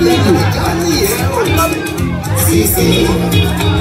Let me go, I can't see it.